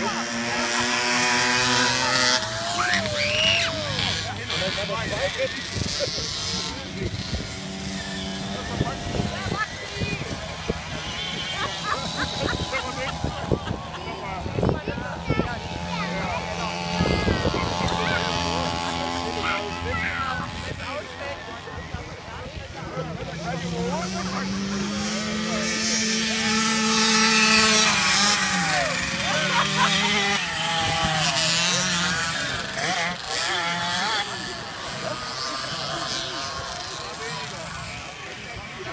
Hoppala!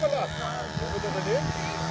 Nicolas. Vamos entender?